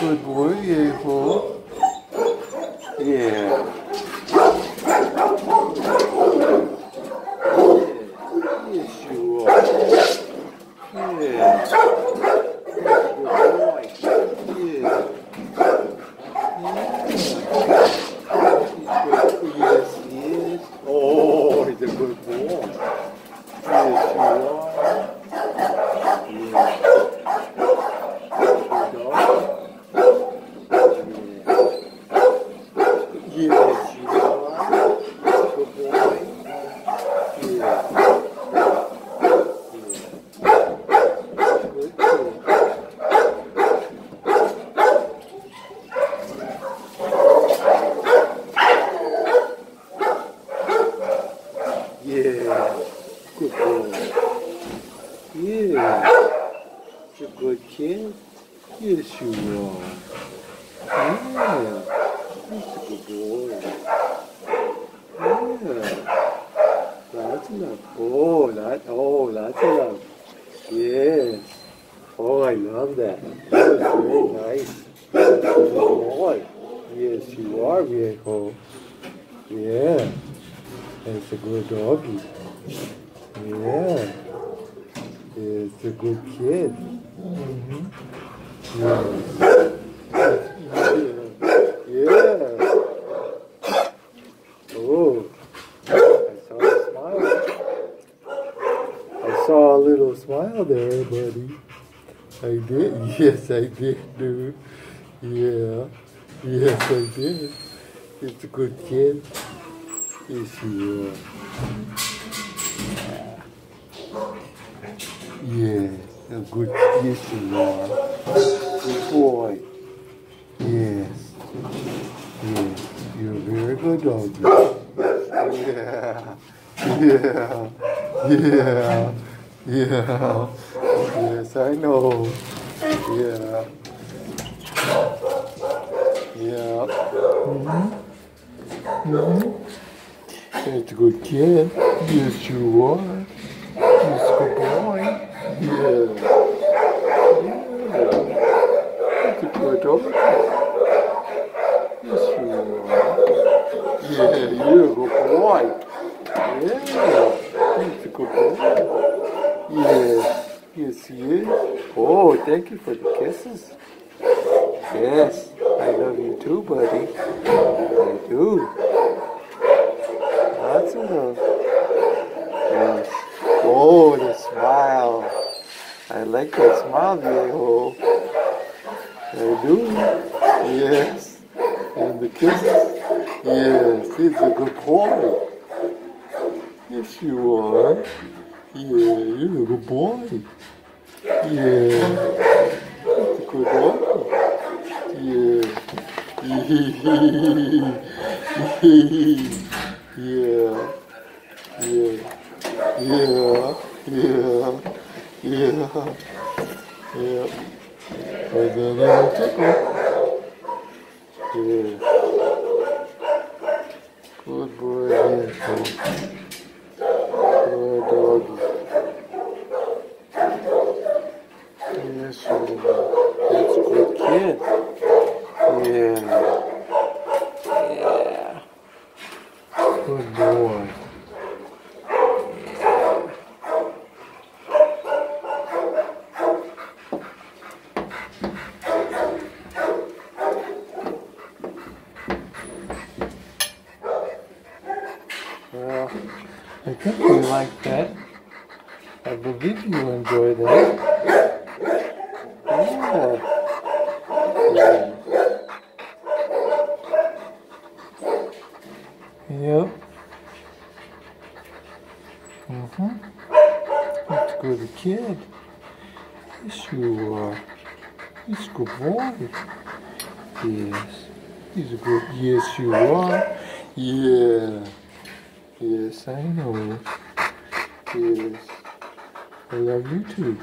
Good boy, Viejo. Yeah. Yes, you are. Yeah. Good boy. Yeah. Yes, yes. Oh, he's a good boy. Yes, you are. Yeah. Good dog. Yeah. Yes, you are. Good boy. Yeah. Yeah. Good boy. Yeah, good boy. Yeah, you're a good kid. Yes, you are. Yeah, that's a good boy. Yeah, of love. Oh, that. Oh, of love. Yes. Oh, I love that. That was very nice. Good boy. Yes, you are, viejo. Yeah. It's a good doggy. Yeah. It's a good kid. Mm-hmm. Yeah. Yeah. Oh. I saw a smile. I saw a little smile there, buddy. I did. Yes, I did, dude. Yeah. Yes, I did. It's a good kid. Yes, you are. Yeah, a good, yes, you are. Good boy. Yes. Yes, you're a very good dog. Yeah. Yeah. Yeah. Yeah. Yes, I know. Yeah. Yeah. Mm-hmm. Mm-hmm. That's a good kid. Yes, you are. Yes, good boy. Yeah. Yeah. Dog. Yes, you are. Yeah, you're a good boy. Yeah. That's a good boy. Yes. Yes. Oh, thank you for the kisses. Yes, I love you too, buddy. I do. Lots of love. Yes. Oh, the smile. I like that smile, Viejo. I do. Yes. And the kisses. Yes, he's a good boy. Yes, you are. Yeah, you're a good boy. Yeah. Good boy. Yeah. yeah. Yeah. Yeah. Yeah. Yeah. Yeah. Then little tickle. Yeah. Good boy, yeah. Good doggy. Yes, you are. That's a good kid. Yeah. Yeah. Good boy. Well, I think you like that. I believe you enjoy that. Yeah. Yep. Mm-hmm. That's good kid. Yes, you are. He's a good boy. Yes. He's a good, yes, you are. Yeah. Yes, I know. Yes. I love you too.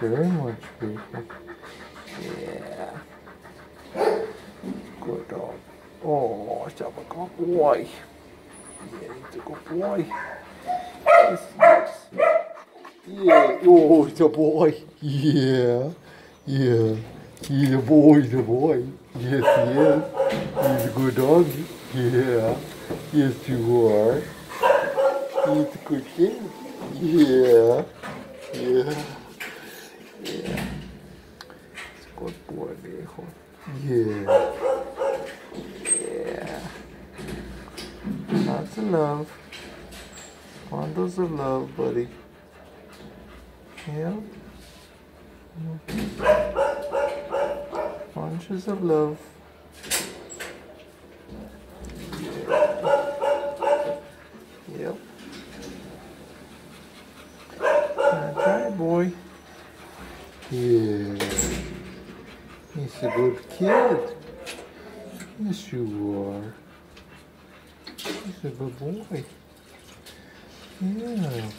Very much, baby. Yeah. Good dog. Oh, he's a good boy. Yeah, he's a good boy. Yes. Yeah. Oh, he's a boy. Yeah. Yeah. He's a boy, he's a boy. Yes, he is. He's a good dog. Yeah. Yes, you are. He's a. Yeah. Yeah. Yeah. It's good boy, viejo. Yeah. Yeah. Lots of love. Bundles of love, buddy. Yeah. Bunches of love. Yep. That's right, boy. Yeah. He's a good kid. Yes, you are. He's a good boy. Yeah.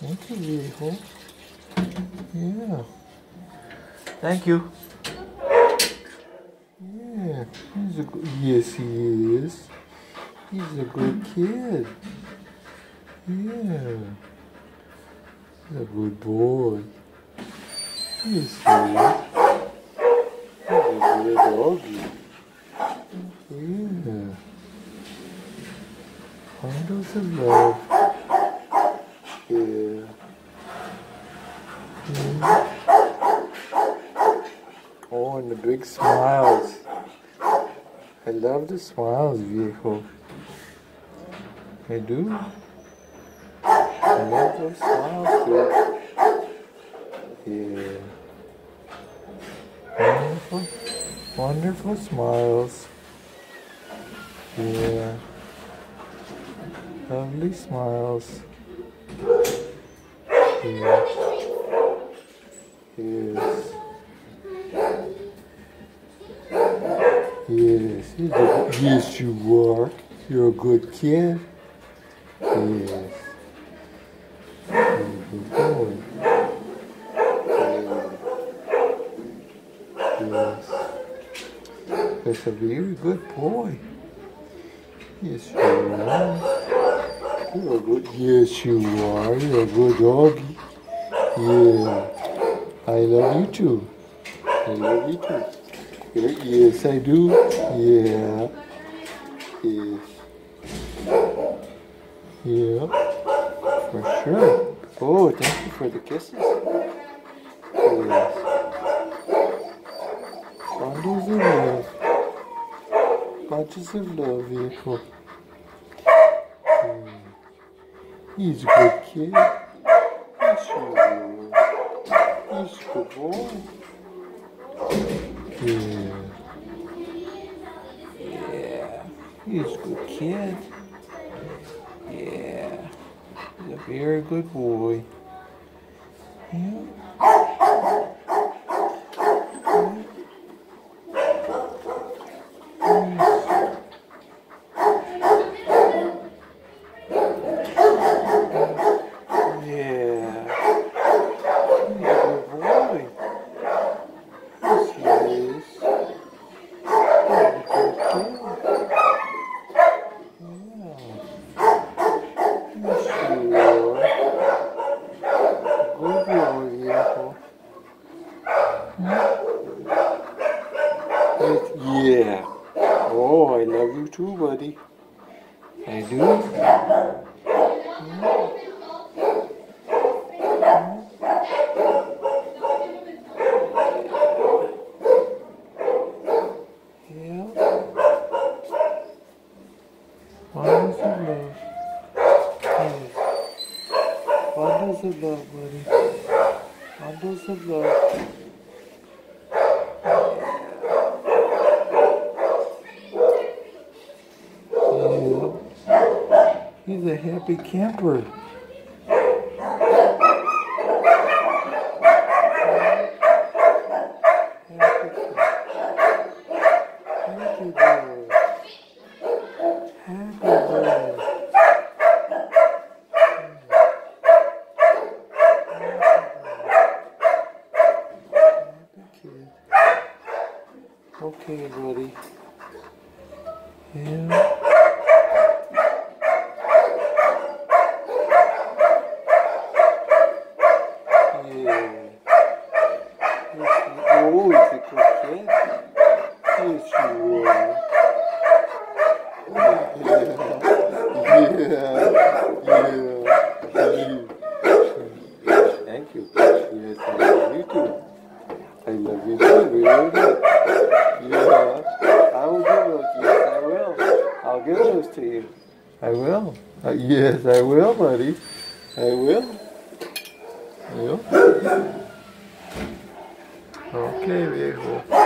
Thank you, viejo. Yeah. Thank you. Yeah, he's a good, yes he is. He's a good kid. Yeah. He's a good boy. Yes he is. He's a good doggy. Yeah. Of. Yeah. Oh, and the big smiles. I love the smiles, viejo. I do. I love those smiles, too. Yeah. Wonderful, wonderful smiles. Yeah. Lovely smiles. Yeah. Yes. Yes, he's yes, you are. You're a good kid. Yes. Good boy. Yes. That's a very good boy. Yes, you are. You're a good. Yes, you are. You're a good doggy. Yeah. I love you too. I love you too. Yes, I do. Yeah. Yes. Yeah. For sure. Oh, thank you for the kisses. Yes. Bundles of love. Bunches of love, viejo. Hmm. He's a good kid. Yes, you are. He's a good boy. Yeah. Yeah. He's a good kid. Yeah. He's a very good boy. Yeah. Yeah. He's a good boy. Yes, he is. He's a good kid. Yeah. Yes, you are. Good boy, viejo. Yes, Yeah. Oh, I love you too, buddy. I do. Yeah. Bundles of love. Yes. Bundles of love, buddy. He's a happy camper. Happy camper. Happy boy. Happy boy. Happy kid. Okay, buddy. Yeah. Yeah. Yes, he Oh, it's a coquette. Yes, you are. Yeah, yeah, yeah. Thank you. Yes, I love you too. I love you too, really. Yeah, I will give those. I will. I'll give those to you. I will. Uh, yes, I will, buddy. I will. I will. Okay, viejo.